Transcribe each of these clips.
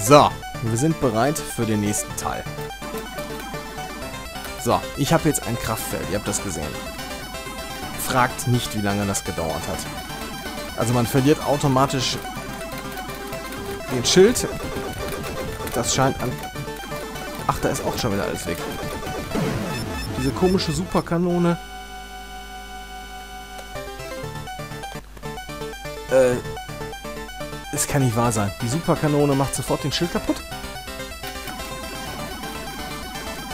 So, wir sind bereit für den nächsten Teil. So, ich habe jetzt ein Kraftfeld, ihr habt das gesehen. Fragt nicht, wie lange das gedauert hat. Also man verliert automatisch den Schild. Das scheint an... Ach, da ist auch schon wieder alles weg. Diese komische Superkanone. Äh, kann nicht wahr sein. Die Superkanone macht sofort den Schild kaputt.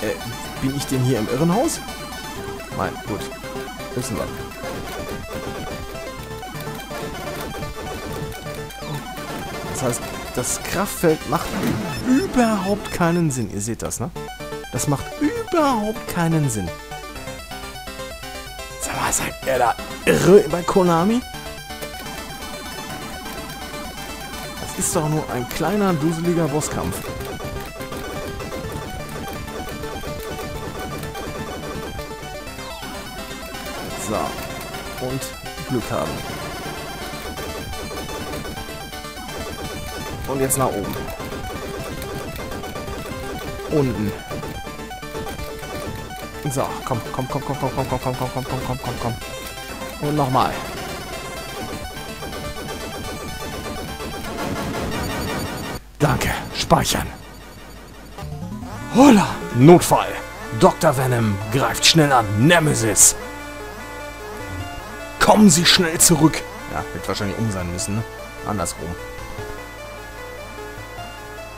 Äh, bin ich denn hier im Irrenhaus? Nein, gut. Wissen wir. Das heißt, das Kraftfeld macht überhaupt keinen Sinn. Ihr seht das, ne? Das macht überhaupt keinen Sinn. Sag mal, seid ihr da irre bei Konami? Ist doch nur ein kleiner, duseliger Bosskampf. So. Und Glück haben. Und jetzt nach oben. Unten. So, komm, komm, komm, komm, komm, komm, komm, komm, komm, komm, komm, komm, komm, komm. Und nochmal. Danke. Speichern. Holla. Notfall. Dr. Venom greift schnell an. Nemesis. Kommen Sie schnell zurück. Ja, wird wahrscheinlich um sein müssen, ne? Andersrum.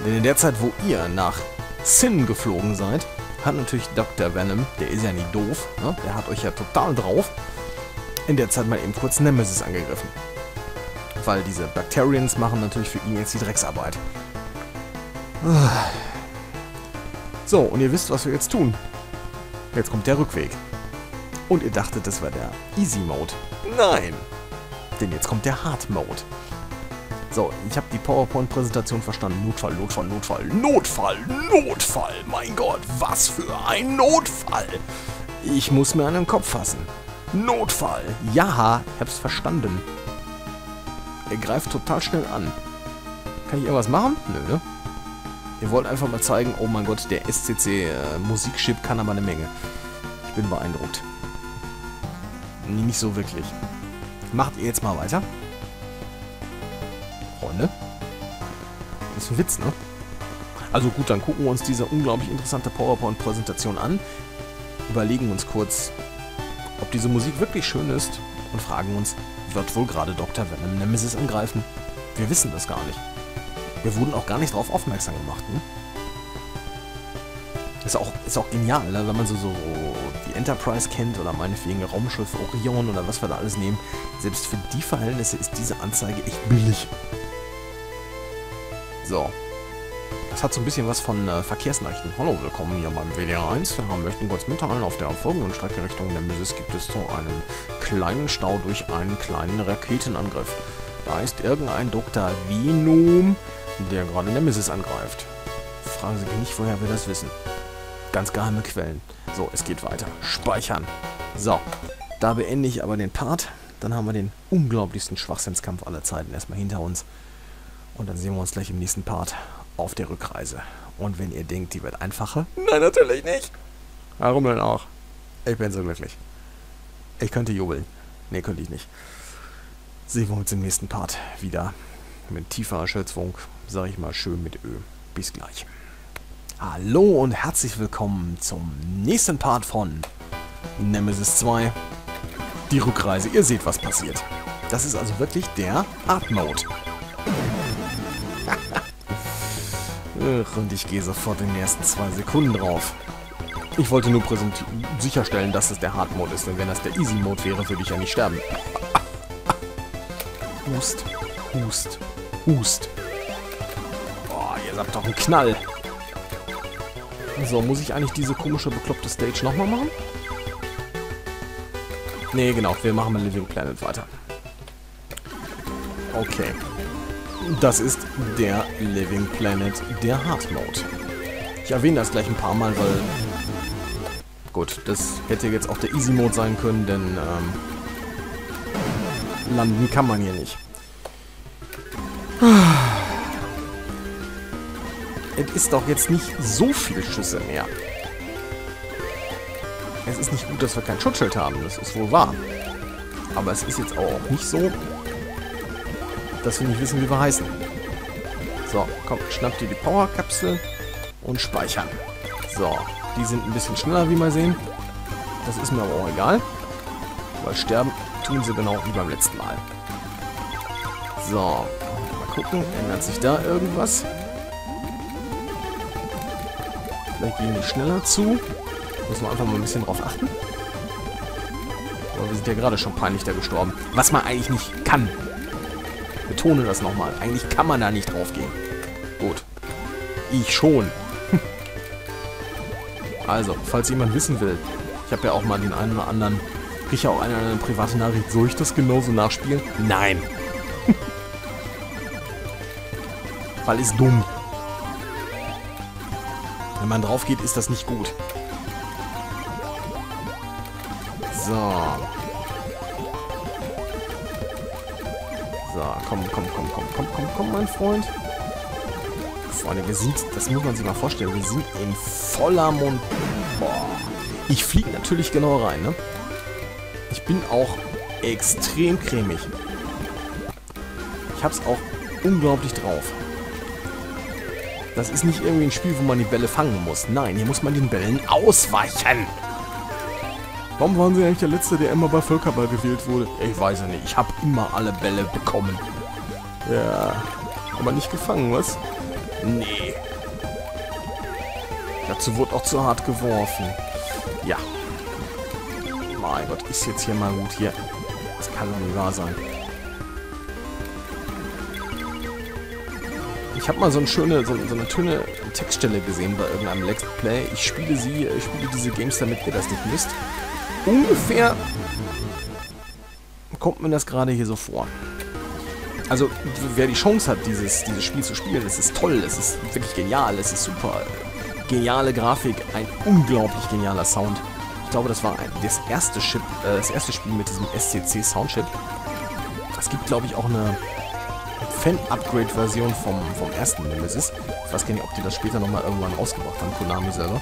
Denn in der Zeit, wo ihr nach Sin geflogen seid, hat natürlich Dr. Venom, der ist ja nicht doof, ne? der hat euch ja total drauf, in der Zeit mal eben kurz Nemesis angegriffen. Weil diese Bacterians machen natürlich für ihn jetzt die Drecksarbeit. So, und ihr wisst, was wir jetzt tun. Jetzt kommt der Rückweg. Und ihr dachtet, das war der Easy Mode. Nein! Denn jetzt kommt der Hard Mode. So, ich habe die PowerPoint-Präsentation verstanden. Notfall, Notfall, Notfall, Notfall, Notfall. Mein Gott, was für ein Notfall. Ich muss mir einen Kopf fassen. Notfall. Ja, ich hab's verstanden. Er greift total schnell an. Kann ich irgendwas machen? Nö, ne? Ihr wollt einfach mal zeigen, oh mein Gott, der SCC äh, Musikchip kann aber eine Menge. Ich bin beeindruckt. Nee, nicht so wirklich. Macht ihr jetzt mal weiter? Freunde? Das ist ein Witz, ne? Also gut, dann gucken wir uns diese unglaublich interessante PowerPoint-Präsentation an, überlegen uns kurz, ob diese Musik wirklich schön ist und fragen uns, wird wohl gerade Dr. Venom Nemesis angreifen? Wir wissen das gar nicht. Wir wurden auch gar nicht darauf aufmerksam gemacht, ne? Ist auch, ist auch genial, ne? wenn man so, so die Enterprise kennt oder meinetwegen Raumschiff Orion oder was wir da alles nehmen. Selbst für die Verhältnisse ist diese Anzeige echt billig. So. Das hat so ein bisschen was von äh, Verkehrsnachrichten. Hallo, willkommen hier beim WDR 1. Wir möchten kurz mitteilen, auf der folgenden Strecke Richtung Nemesis gibt es so einen kleinen Stau durch einen kleinen Raketenangriff. Da ist irgendein Dr. Venom, der gerade Nemesis angreift. Fragen Sie mich nicht, woher wir das wissen. Ganz geheime Quellen. So, es geht weiter. Speichern. So, da beende ich aber den Part. Dann haben wir den unglaublichsten Schwachsinnskampf aller Zeiten erstmal hinter uns. Und dann sehen wir uns gleich im nächsten Part auf der Rückreise. Und wenn ihr denkt, die wird einfacher? Nein, natürlich nicht. Warum denn auch? Ich bin so glücklich. Ich könnte jubeln. Nee, könnte ich nicht. Sehen wir uns im nächsten Part wieder. Mit tieferer Schätzung, sag ich mal schön mit Ö. Bis gleich. Hallo und herzlich willkommen zum nächsten Part von Nemesis 2. Die Rückreise. Ihr seht, was passiert. Das ist also wirklich der Art Mode. und ich gehe sofort in den ersten zwei Sekunden drauf. Ich wollte nur sicherstellen, dass es der Hard Mode ist, denn wenn das der Easy Mode wäre, würde ich ja nicht sterben. Hust, Hust, Hust. Habt doch einen Knall. So, muss ich eigentlich diese komische, bekloppte Stage nochmal machen? Nee, genau. Wir machen mal Living Planet weiter. Okay. Das ist der Living Planet, der Hard Mode. Ich erwähne das gleich ein paar Mal, weil... Gut, das hätte jetzt auch der Easy Mode sein können, denn... Ähm, landen kann man hier nicht. Es ist doch jetzt nicht so viel Schüsse mehr. Es ist nicht gut, dass wir kein Schutzschild haben, das ist wohl wahr. Aber es ist jetzt auch nicht so, dass wir nicht wissen, wie wir heißen. So, komm, schnapp dir die Powerkapsel und speichern. So, die sind ein bisschen schneller, wie wir sehen. Das ist mir aber auch egal. Weil sterben tun sie genau wie beim letzten Mal. So, mal gucken, ändert sich da irgendwas? Vielleicht gehen die schneller zu. Müssen wir einfach mal ein bisschen drauf achten. Aber wir sind ja gerade schon peinlich da gestorben. Was man eigentlich nicht kann. Betone das nochmal. Eigentlich kann man da nicht drauf gehen. Gut. Ich schon. also, falls jemand wissen will, ich habe ja auch mal den einen oder anderen, kriege ja auch eine, eine private Nachricht, soll ich das genauso nachspielen? Nein. Weil ist dumm. Wenn man drauf geht, ist das nicht gut. So. So, komm, komm, komm, komm, komm, komm, komm, mein Freund. Freunde, wir sind, das muss man sich mal vorstellen, wir sind in voller Mund. Boah. Ich fliege natürlich genau rein, ne? Ich bin auch extrem cremig. Ich hab's auch unglaublich drauf. Das ist nicht irgendwie ein Spiel, wo man die Bälle fangen muss. Nein, hier muss man den Bällen ausweichen. Warum waren Sie eigentlich der Letzte, der immer bei Völkerball gewählt wurde? Ich weiß ja nicht. Ich habe immer alle Bälle bekommen. Ja, aber nicht gefangen, was? Nee. Dazu wurde auch zu hart geworfen. Ja. Mein Gott, ist jetzt hier mal gut hier. Das kann doch nicht wahr sein. Ich habe mal so eine schöne, so, so, eine schöne Textstelle gesehen bei irgendeinem Let's Play. Ich spiele sie, ich spiele diese Games, damit ihr das nicht wisst. Ungefähr kommt mir das gerade hier so vor. Also, wer die Chance hat, dieses, dieses Spiel zu spielen, es ist toll, es ist wirklich genial, es ist super. Geniale Grafik, ein unglaublich genialer Sound. Ich glaube, das war ein, das, erste Chip, äh, das erste Spiel mit diesem SCC Soundchip. Es gibt, glaube ich, auch eine Fan-Upgrade-Version vom, vom ersten Nemesis. Ich weiß gar nicht, ob die das später nochmal irgendwann rausgebracht haben, Konami selber.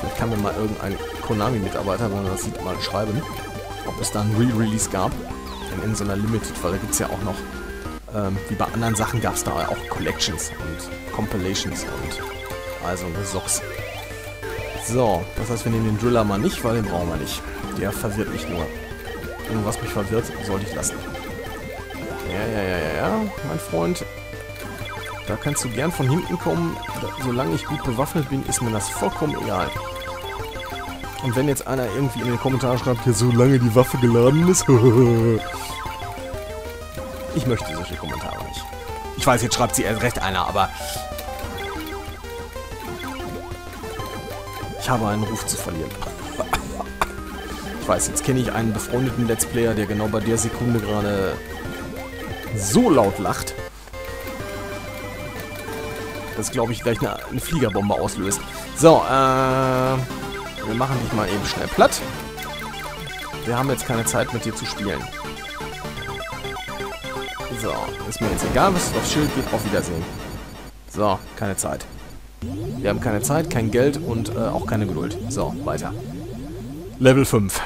Vielleicht kann mir mal irgendein Konami-Mitarbeiter, wenn man das sieht, mal schreiben, ob es da ein Re-Release gab. Denn in so einer Limited, weil da gibt es ja auch noch, ähm, wie bei anderen Sachen gab es da auch Collections und Compilations und also Socks. So, das heißt, wir nehmen den Driller mal nicht, weil den brauchen wir nicht. Der verwirrt mich nur. Irgendwas mich verwirrt, sollte ich lassen. Ja, ja, ja, ja, ja, mein Freund. Da kannst du gern von hinten kommen. Solange ich gut bewaffnet bin, ist mir das vollkommen egal. Und wenn jetzt einer irgendwie in den Kommentaren schreibt, ja, solange die Waffe geladen ist. ich möchte solche Kommentare nicht. Ich weiß, jetzt schreibt sie erst recht einer, aber... Ich habe einen Ruf zu verlieren. ich weiß, jetzt kenne ich einen befreundeten Let's Player, der genau bei der Sekunde gerade so laut lacht, dass, glaube ich, gleich eine, eine, Fliegerbombe auslöst. So, äh, wir machen dich mal eben schnell platt. Wir haben jetzt keine Zeit, mit dir zu spielen. So, ist mir jetzt egal, was aufs Schild geht. Auf Wiedersehen. So, keine Zeit. Wir haben keine Zeit, kein Geld und äh, auch keine Geduld. So, weiter. Level 5.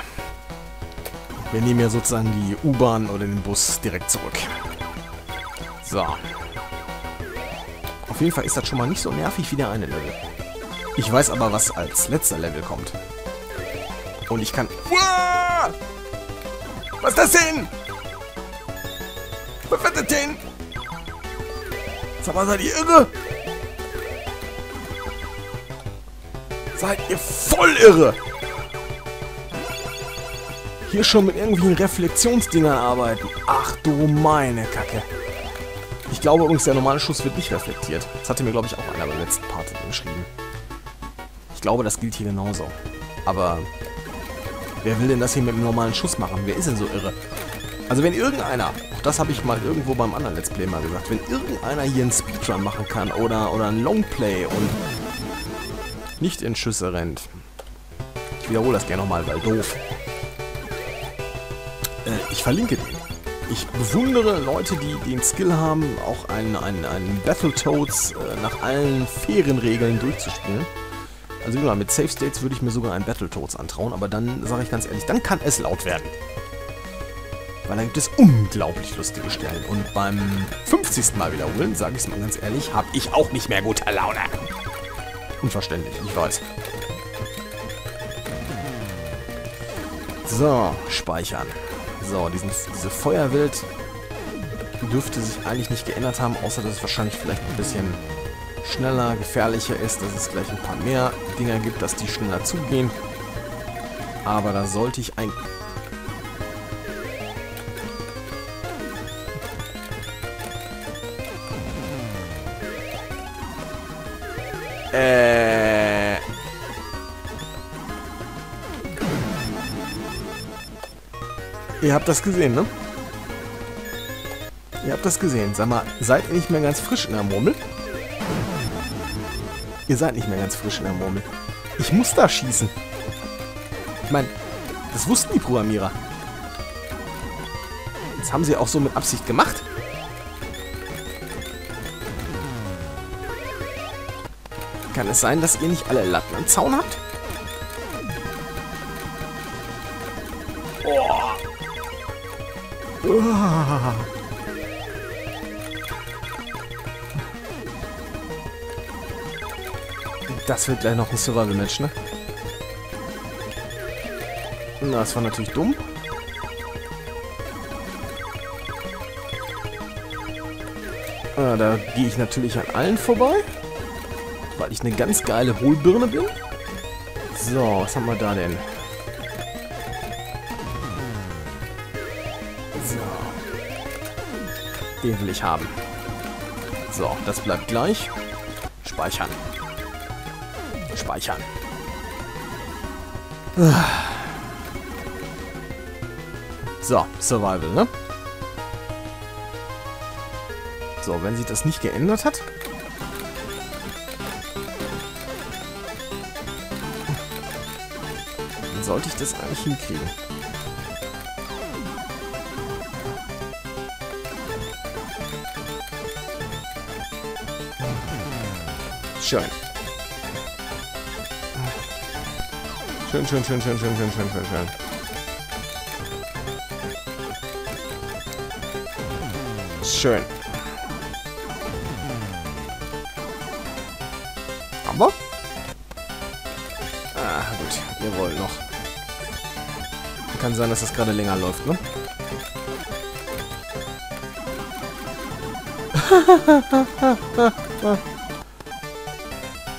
Wir nehmen ja sozusagen die U-Bahn oder den Bus direkt zurück. So. Auf jeden Fall ist das schon mal nicht so nervig wie der eine Level. Ich weiß aber, was als letzter Level kommt. Und ich kann... Was ist das denn? Was ist das denn? Sag mal, seid ihr irre? Seid ihr voll irre? Hier schon mit irgendwelchen Reflexionsdingern arbeiten. Ach du meine Kacke. Ich glaube übrigens, der normale Schuss wird nicht reflektiert. Das hatte mir, glaube ich, auch einer beim letzten Part geschrieben. Ich glaube, das gilt hier genauso. Aber wer will denn das hier mit einem normalen Schuss machen? Wer ist denn so irre? Also wenn irgendeiner, auch das habe ich mal irgendwo beim anderen Let's Play mal gesagt, wenn irgendeiner hier einen Speedrun machen kann oder, oder ein Longplay und nicht in Schüsse rennt. Ich wiederhole das gerne nochmal, weil doof. Äh, ich verlinke den. Ich bewundere Leute, die den Skill haben, auch einen, einen, einen Battletoads äh, nach allen fairen Regeln durchzuspielen. Also genau, mit Safe States würde ich mir sogar einen Battletoads antrauen, aber dann sage ich ganz ehrlich, dann kann es laut werden. Weil dann gibt es unglaublich lustige Stellen. Und beim 50. Mal wiederholen, sage ich es mal ganz ehrlich, habe ich auch nicht mehr gute Laune. Unverständlich, ich weiß. So, speichern. So, diesen, diese Feuerwelt dürfte sich eigentlich nicht geändert haben, außer dass es wahrscheinlich vielleicht ein bisschen schneller, gefährlicher ist, dass es gleich ein paar mehr Dinger gibt, dass die schneller zugehen. Aber da sollte ich ein... habt das gesehen, ne? Ihr habt das gesehen. Sag mal, seid ihr nicht mehr ganz frisch in der Murmel? Ihr seid nicht mehr ganz frisch in der Murmel. Ich muss da schießen. Ich meine, das wussten die Programmierer. Das haben sie auch so mit Absicht gemacht. Kann es sein, dass ihr nicht alle Latten am Zaun habt? Oh. Das wird gleich noch ein Survival-Match, ne? Na, das war natürlich dumm. Ah, da gehe ich natürlich an allen vorbei. Weil ich eine ganz geile Hohlbirne bin. So, was haben wir da denn? Den will ich haben. So, das bleibt gleich. Speichern. Speichern. So, Survival, ne? So, wenn sich das nicht geändert hat. Dann sollte ich das eigentlich hinkriegen. Schön. Schön, schön, schön, schön, schön, schön, schön, schön, schön. Schön. Aber? Ah, gut. Ihr wollt noch. Kann sein, dass das gerade länger läuft, ne?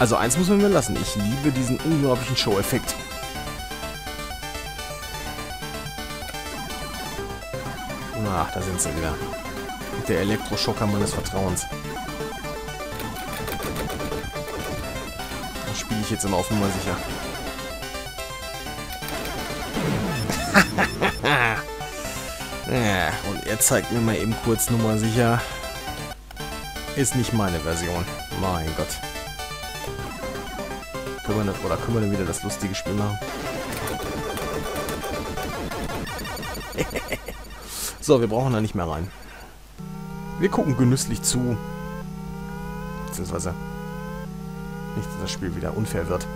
also eins muss man mir lassen. Ich liebe diesen unglaublichen Show-Effekt. Ach, da sind sie wieder. Der Elektroschocker meines Vertrauens. Da spiele ich jetzt immer auf Nummer sicher. ja, und er zeigt mir mal eben kurz Nummer sicher. Ist nicht meine Version. Mein Gott. Können wir, oder können wir wieder das lustige Spiel machen? So, wir brauchen da nicht mehr rein. Wir gucken genüsslich zu. Beziehungsweise nicht, dass das Spiel wieder unfair wird.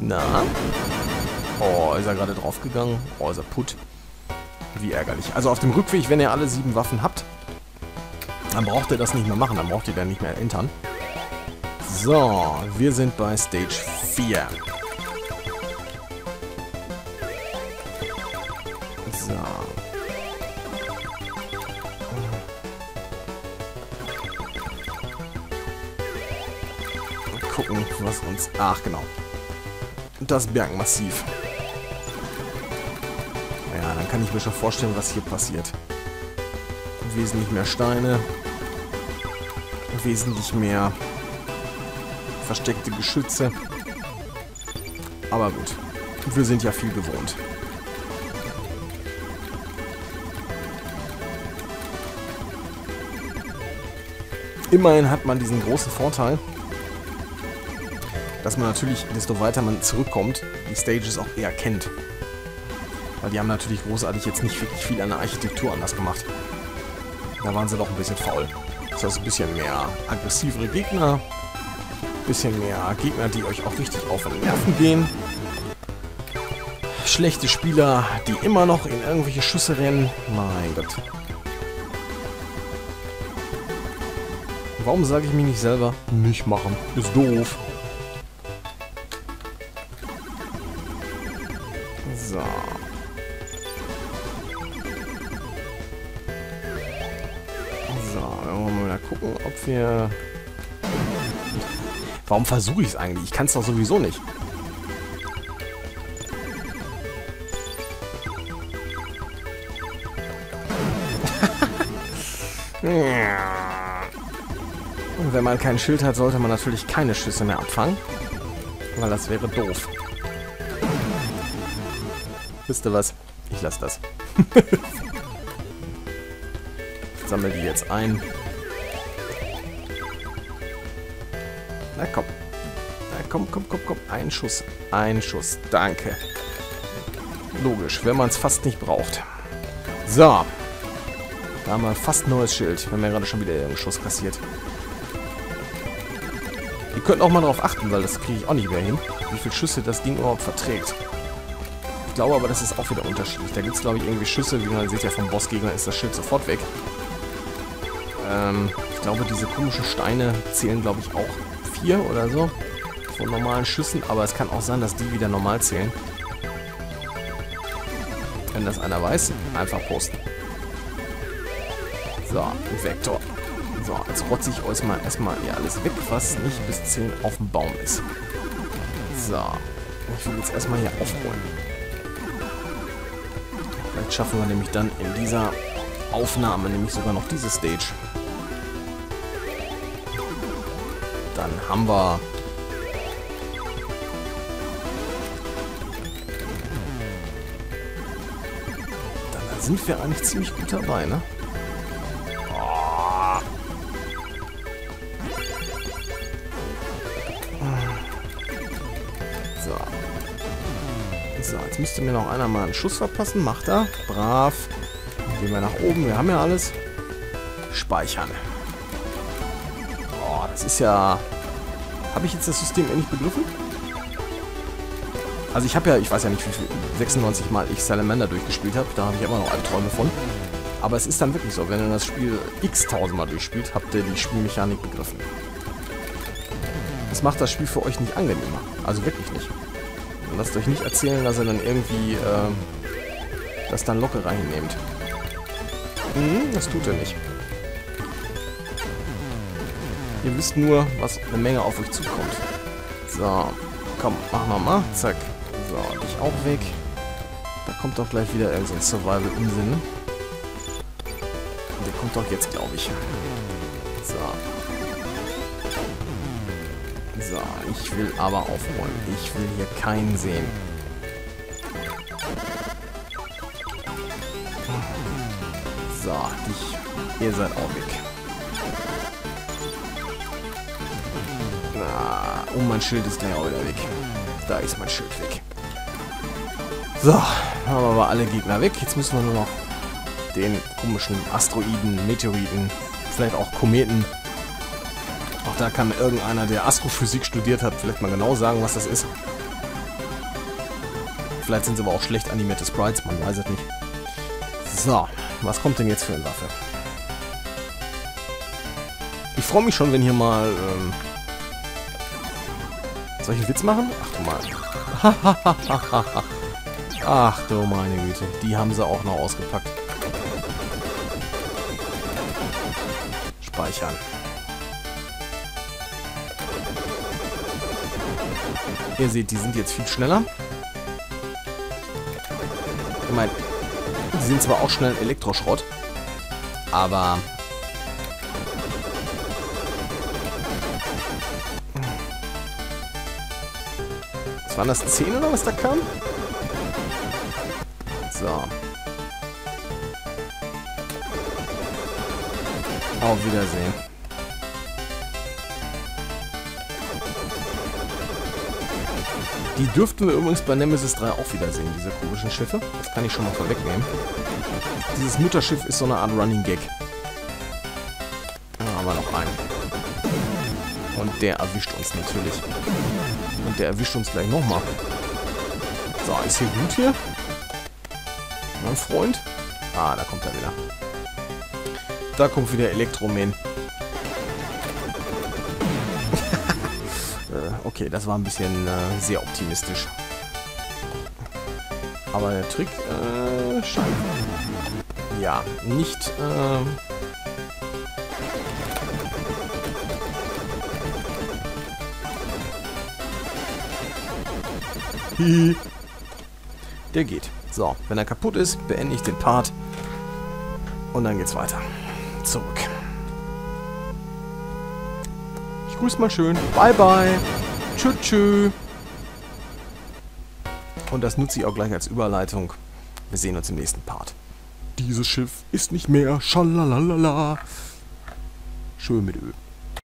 Na? Oh, ist er gerade draufgegangen? Oh, ist er putt. Wie ärgerlich. Also auf dem Rückweg, wenn ihr alle sieben Waffen habt, dann braucht ihr das nicht mehr machen. Dann braucht ihr dann nicht mehr entern. So, wir sind bei Stage 4. So. gucken, was uns... Ach, genau. Das Bergmassiv. Ja, dann kann ich mir schon vorstellen, was hier passiert. Wesentlich mehr Steine. Wesentlich mehr versteckte Geschütze. Aber gut. Wir sind ja viel gewohnt. Immerhin hat man diesen großen Vorteil, dass man natürlich, desto weiter man zurückkommt, die Stages auch eher kennt. Weil die haben natürlich großartig jetzt nicht wirklich viel an der Architektur anders gemacht. Da waren sie doch ein bisschen faul. Das heißt, ein bisschen mehr aggressivere Gegner. Bisschen mehr Gegner, die euch auch richtig auf den Nerven gehen. Schlechte Spieler, die immer noch in irgendwelche Schüsse rennen. Mein Gott. Warum sage ich mich nicht selber? Nicht machen. Ist doof. So. So, wollen wir mal gucken, ob wir... Warum versuche ich es eigentlich? Ich kann es doch sowieso nicht. Und wenn man kein Schild hat, sollte man natürlich keine Schüsse mehr abfangen. Weil das wäre doof. Wisst ihr was? Ich lasse das. ich sammle die jetzt ein. Na komm. Na komm, komm, komm, komm. Ein Schuss. Ein Schuss. Danke. Logisch, wenn man es fast nicht braucht. So. Da haben wir fast ein neues Schild. Wir haben ja gerade schon wieder einen Schuss kassiert. Ihr könnt auch mal darauf achten, weil das kriege ich auch nicht mehr hin, wie viele Schüsse das Ding überhaupt verträgt. Ich glaube aber, das ist auch wieder unterschiedlich. Da gibt es, glaube ich, irgendwie Schüsse, wie man sieht ja vom Bossgegner ist das Schild sofort weg. Ähm, ich glaube, diese komischen Steine zählen, glaube ich, auch vier oder so von normalen Schüssen, aber es kann auch sein, dass die wieder normal zählen. Wenn das einer weiß, einfach posten. So, Vektor. So, jetzt rotze ich euch mal erstmal hier alles weg, was nicht bis 10 auf dem Baum ist. So. Ich will jetzt erstmal hier aufräumen. Vielleicht schaffen wir nämlich dann in dieser Aufnahme nämlich sogar noch diese Stage. Dann haben wir... Dann sind wir eigentlich ziemlich gut dabei, ne? So, jetzt müsste mir noch einer mal einen Schuss verpassen. Macht er. Brav. Gehen wir nach oben. Wir haben ja alles. Speichern. Das ist ja... Habe ich jetzt das System endlich begriffen? Also ich habe ja, ich weiß ja nicht, wie viel, 96 Mal ich Salamander durchgespielt habe. Da habe ich immer noch Albträume von. Aber es ist dann wirklich so, wenn ihr das Spiel x tausendmal durchspielt, habt ihr die Spielmechanik begriffen. Das macht das Spiel für euch nicht angenehmer. Also wirklich nicht. Lasst euch nicht erzählen, dass ihr dann irgendwie äh, das dann locker reinnehmt. Mhm, das tut er nicht. Ihr wisst nur, was eine Menge auf euch zukommt. So, komm, machen wir mal. Zack. So, dich auch weg. Da kommt doch gleich wieder irgendein so Survival-Unsinn. Der kommt doch jetzt, glaube ich. So. So, ich will aber aufräumen. Ich will hier keinen sehen. So, dich, ihr seid auch weg. Oh, mein Schild ist gleich auch weg. Da ist mein Schild weg. So, haben wir aber alle Gegner weg. Jetzt müssen wir nur noch den komischen Asteroiden, Meteoriten, vielleicht auch Kometen auch da kann irgendeiner, der Astrophysik studiert hat, vielleicht mal genau sagen, was das ist. Vielleicht sind sie aber auch schlecht animierte Sprites, man weiß es nicht. So, was kommt denn jetzt für eine Waffe? Ich freue mich schon, wenn hier mal... Ähm soll ich einen Witz machen? Ach du mal. Ach du meine Güte. Die haben sie auch noch ausgepackt. Speichern. Ihr seht, die sind jetzt viel schneller. Ich meine, die sind zwar auch schnell Elektroschrott, aber... waren das? 10 oder was da kam? So. Auf Wiedersehen. Die dürften wir übrigens bei Nemesis 3 auch wiedersehen, diese komischen Schiffe. Das kann ich schon mal vorwegnehmen. Dieses Mutterschiff ist so eine Art Running Gag. Da haben wir noch einen. Und der erwischt uns natürlich. Und der erwischt uns gleich nochmal. So, ist hier gut hier? Mein Freund? Ah, da kommt er wieder. Da kommt wieder Elektroman. Äh, okay, das war ein bisschen äh, sehr optimistisch. Aber der Trick äh, scheint... Ja, nicht... Äh, Der geht. So, wenn er kaputt ist, beende ich den Part. Und dann geht's weiter. Zurück. Ich grüße mal schön. Bye, bye. Tschüss, tschüss. Und das nutze ich auch gleich als Überleitung. Wir sehen uns im nächsten Part. Dieses Schiff ist nicht mehr. Schalalala. Schön mit Öl.